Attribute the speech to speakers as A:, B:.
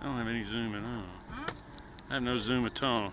A: I don't have any zoom at all. I have no zoom at all.